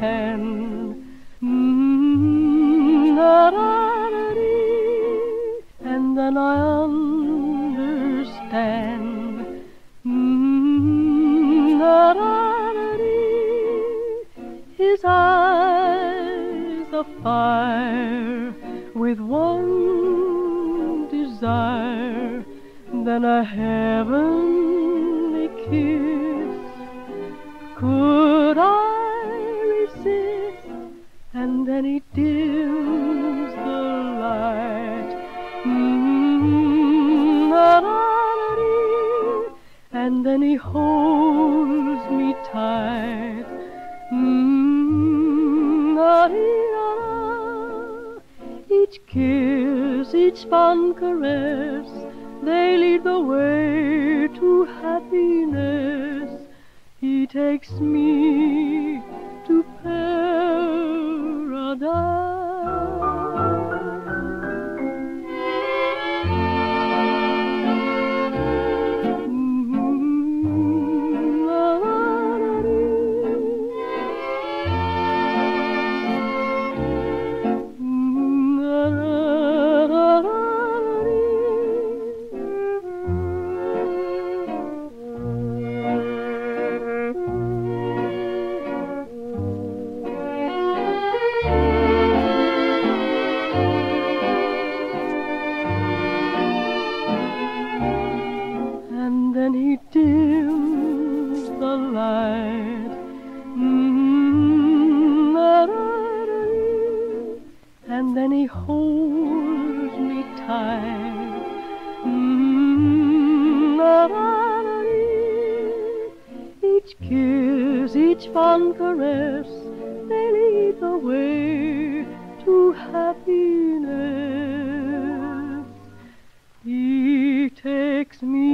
hand. Mm. And then I understand. Mm. His eyes afire with one desire, then a heavenly kiss. Could And then he dims the light. Mm, da-da-da-dee. And then he holds me tight. Mm, da-dee-da-da. Each kiss, each fond caress, they lead the way to happiness. He takes me paradise. he dims the light mm, that and then he holds me tight mm, that each kiss, each fond caress, they lead the way to happiness. He takes me.